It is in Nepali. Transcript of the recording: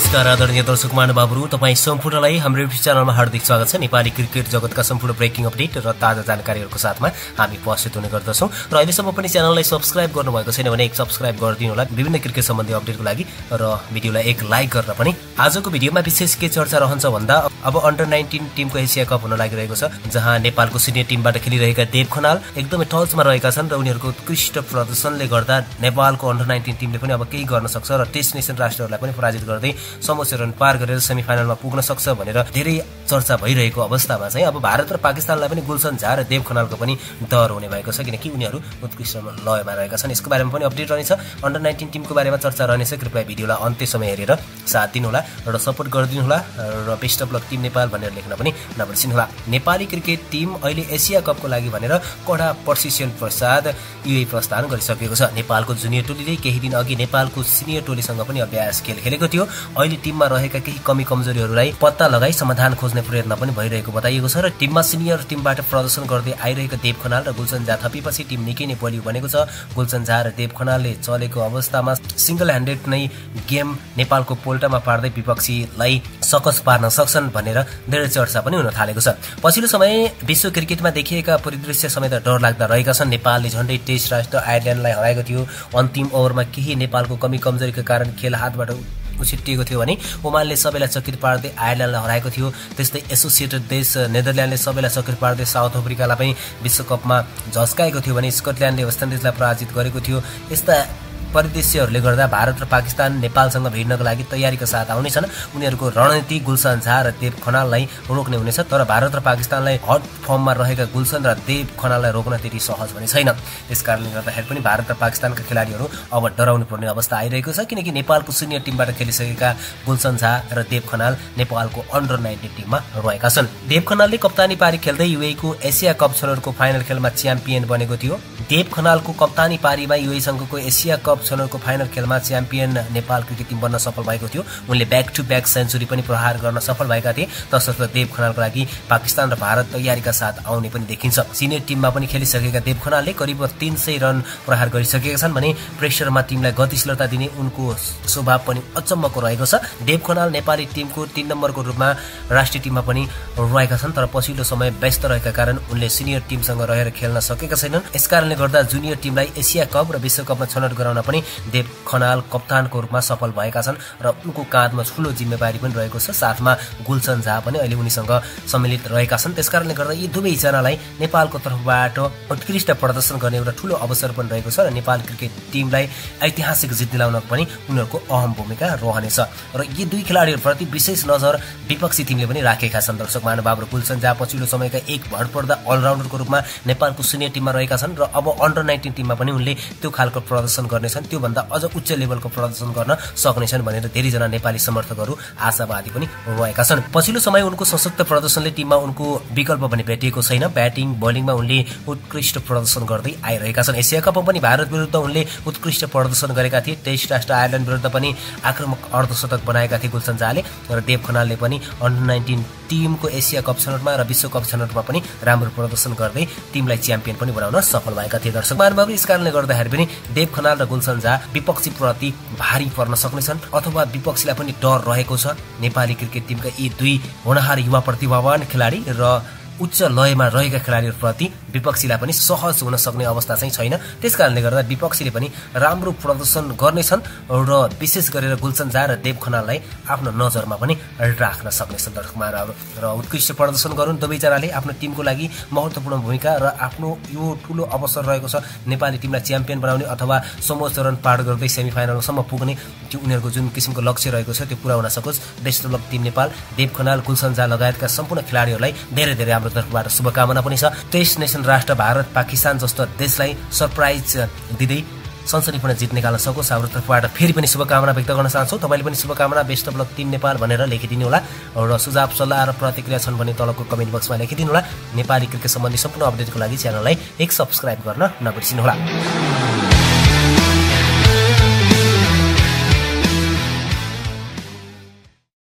नमस्कार आदरणीय दर्शक महानुभावहरू तपाईँ सम्पूर्णलाई हाम्रो युट्युब च्यानलमा हार्दिक स्वागत छ। नेपाली क्रिकेट जगतका सम्पूर्ण ब्रेकिङ अपडेट र ताजा जानकारीहरूको साथमा हामी उपस्थित हुने गर्दछौँ। र अहिलेसम्म पनि च्यानललाई सब्सक्राइब गर्नुभएको छैन भने एक सब्सक्राइब गरिदिनु होला। विभिन्न क्रिकेट सम्बन्धी अपडेटको लागि र भिडियोलाई एक लाइक गरेर पनि आजको भिडियोमा विशेष के चर्चा रहन्छ भन्दा अब अन्डर नाइन्टिन टिमको एसिया कप हुन लागिरहेको छ जहाँ नेपालको सिनियर टिमबाट खेलिरहेका देव खनाल एकदमै टचमा रहेका छन् र उनीहरूको उत्कृष्ट प्रदर्शनले गर्दा नेपालको अन्डर नाइन्टिन टिमले पनि अब केही गर्न सक्छ र टेस्ट नेसन राष्ट्रहरूलाई पनि पराजित गर्दै समस्या रन पार गरेर सेमी फाइनलमा पुग्न सक्छ भनेर धेरै चर्चा भइरहेको अवस्थामा चाहिँ अब भारत र पाकिस्तानलाई पनि गुलसन झा र देव खनालको पनि डर हुने भएको छ किनकि उनीहरू उत्कृष्ट लयमा रहेका छन्। यसको बारेमा पनि अपडेट रहनेछ। अन्डर नाइन्टिन टिमको बारेमा चर्चा रहनेछ। कृपया भिडियोलाई अन्त्यसम्म हेरेर साथ दिनुहोला र सपोर्ट गरिदिनुहोला र best of luck team Nepal भनेर लेख्न पनि नबिर्सिनुहोला। नेपाली क्रिकेट टिम अहिले एसिया कपको लागि भनेर कडा प्रशिक्षण प्रसाद युए प्रस्थान गरिसकेको छ। नेपालको जुनियर टोलीले केही दिन अघि नेपालको सिनियर टोलीसँग पनि अभ्यास खेल खेलेको थियो। अहिले टिममा रहेका केही कमी कमजोरीहरूलाई पत्ता लगाई समाधान खोज्ने प्रयत्न पनि भइरहेको बताइएको छ र टिममा सिनियर टिमबाट प्रदर्शन गर्दै आइरहेको देव खनाल र गुलसन झा थपेपछि टिम निकै नै बलियो बनेको छ। गुलसन झा र देव खनालले चलेको अवस्थामा सिङ्गल ह्यान्डेड नै गेम नेपालको पोल्टामा पार्दै विपक्षीलाई सकस पार्न सक्छन् भनेर धेरै चर्चा पनि हुन थालेको छ। पछिल्लो समय विश्व क्रिकेटमा देखिएका परिदृश्य समेत डरलाग्दा रहेका छन्। नेपालले झन्डै टेस्ट राष्ट्र आयरल्यान्डलाई हराएको थियो। अन्तिम ओभरमा केही नेपालको कमी कमजोरीको कारण खेल हातबाट उछिटिएको थियो भने ओमानले सबैलाई चकित पार्दै आयरल्यान्डलाई हराएको थियो। त्यस्तै एसोसिएटेड देश नेदरल्यान्डले सबैलाई चकित पार्दै साउथ अफ्रिकालाई पनि विश्वकपमा झस्काएको थियो भने स्कटल्यान्डले वेस्ट इन्डिजलाई पराजित गरेको थियो। यस्ता परिदृश्यहरूले गर्दा भारत र पाकिस्तान नेपालसँग भिड्नको लागि तयारीका साथ आउनेछन्। उनीहरूको रणनीति गुलसन झा र देव खनाललाई रोक्ने हुनेछ तर भारत र पाकिस्तानलाई हट फर्ममा रहेका गुलसन र देव खनाललाई रोक्न त्यति सहज भने छैन। त्यस कारणले गर्दाखेरि पनि भारत र पाकिस्तानका खेलाडीहरू अब डराउनु पर्ने अवस्था आइरहेको छ किनकि नेपालको सिनियर टिमबाट खेलिसकेका गुलसन झा र देव खनाल नेपालको अन्डर नाइन्टिन टिममा रहेका छन्। देव खनालले कप्तानी पारी खेल्दै युएको एसिया कप छनौटको फाइनल खेलमा च्याम्पियन बनेको थियो। देव खनालको कप्तानी पारीमा युएसँगको एसिया कप कप छनौटको फाइनल खेलमा च्याम्पियन नेपाल क्रिकेट टिम बन्न सफल भएको थियो। उनले ब्याक टु ब्याक सेन्चुरी पनि प्रहार गर्न सफल भएका थिए। तसर्थ देव खनालको लागि पाकिस्तान र भारत तयारीका साथ आउने पनि देखिन्छ। सिनियर टिममा पनि खेलिसकेका देव खनालले करिब तिन रन प्रहार गरिसकेका छन् भने प्रेसरमा टिमलाई गतिशीलता दिने उनको स्वभाव पनि अचम्मको रहेको छ। देव खनाल नेपाली टिमको तीन नम्बरको रूपमा राष्ट्रिय टिममा पनि रहेका छन् तर पछिल्लो समय व्यस्त रहेका कारण उनले सिनियर टिमसँग रहेर खेल्न सकेका छैनन्। यसकारणले गर्दा जुनियर टिमलाई एसिया कप र विश्वकपमा छनौट गराउन पनि देव खनाल कप्तानको रूपमा सफल भएका छन् र उनको काँधमा ठुलो जिम्मेवारी पनि रहेको छ। साथमा गुलसन झा पनि अहिले उनीसँग सम्मिलित रहेका छन्। त्यसकारणले गर्दा यी दुवैजनालाई नेपालको तर्फबाट उत्कृष्ट प्रदर्शन गर्ने एउटा ठुलो अवसर पनि रहेको छ र नेपाल क्रिकेट टिमलाई ऐतिहासिक जित दिलाउन पनि उनीहरूको अहम भूमिका रहनेछ। र यी दुई खेलाडीहरूप्रति विशेष नजर विपक्षी टिमले पनि राखेका छन्। दर्शक महानुभाव र गुलसन झा पछिल्लो समयका एक भरपर्दा अलराउन्डरको रूपमा नेपालको सिनियर टिममा रहेका छन् र अब अन्डर नाइन्टिन टिममा पनि उनले त्यो खालको प्रदर्शन गर्नेछन् छन् त्योभन्दा अझ उच्च लेभलको प्रदर्शन गर्न सक्नेछन् भनेर धेरैजना नेपाली समर्थकहरू आशावादी पनि रहेका छन्। पछिल्लो समय उनको सशक्त प्रदर्शनले टिममा उनको विकल्प पनि भेटिएको छैन। ब्याटिङ बलिङमा उनले उत्कृष्ट प्रदर्शन गर्दै आइरहेका छन्। एसिया कपमा पनि भारत विरुद्ध उनले उत्कृष्ट प्रदर्शन गरेका थिए। टेस्ट राष्ट्र आयरल्यान्ड विरुद्ध पनि आक्रमक अर्धशतक बनाएका थिए गुलसन झाले र देव खनालले पनि अन्डर नाइन्टिन टिमको एसिया कप छनौटमा र विश्वकप छनौटमा पनि राम्रो प्रदर्शन गर्दै टिमलाई च्याम्पियन पनि बनाउन सफल भएका थिए। दर्शक महानुभाव यस कारणले गर्दाखेरि पनि देव खनाल र गुलसन झा विपक्षीप्रति भारी पर्न सक्नेछन् अथवा विपक्षीलाई पनि डर रहेको छ। नेपाली क्रिकेट टिमका यी दुई होनहार युवा प्रतिभावान खेलाडी र उच्च लयमा रहेका खेलाडीहरूप्रति विपक्षीलाई पनि सहज हुन सक्ने अवस्था चाहिँ छैन। त्यस कारणले गर्दा विपक्षीले पनि राम्रो प्रदर्शन गर्नेछन् र विशेष गरेर गुलसन झा र देव खनाललाई आफ्नो नजरमा पनि राख्न सक्नेछन् दर्शकमाहरू र उत्कृष्ट प्रदर्शन गरून् दुवैजनाले आफ्नो टिमको लागि महत्त्वपूर्ण भूमिका र आफ्नो यो ठुलो अवसर रहेको छ नेपाली टिमलाई च्याम्पियन बनाउने अथवा समोचरण पार गर्दै सेमी फाइनलसम्म पुग्ने त्यो उनीहरूको जुन किसिमको लक्ष्य रहेको छ त्यो पुरा हुन सकोस्। लक टिम नेपाल देव खनाल गुलसन झा लगायतका सम्पूर्ण खेलाडीहरूलाई धेरै धेरै हाम्रो तर्फबाट शुभकामना पनि छ। टेस्ट नेसन राष्ट्र भारत पाकिस्तान जस्तो देशलाई सरप्राइज दिँदै सनसनीपूर्ण जित निकाल्न सकोस् हाम्रो तर्फबाट फेरि पनि शुभकामना व्यक्त गर्न चाहन्छौँ। तपाईँले पनि शुभकामना best of luck team Nepal भनेर लेखिदिनु होला। र सुझाव सल्लाह र प्रतिक्रिया छन् भने तलको कमेन्ट बक्समा लेखिदिनु होला। नेपाली क्रिकेट सम्बन्धी सम्पूर्ण अपडेटको लागि च्यानललाई एक सब्सक्राइब गर्न नबिर्सिनुहोला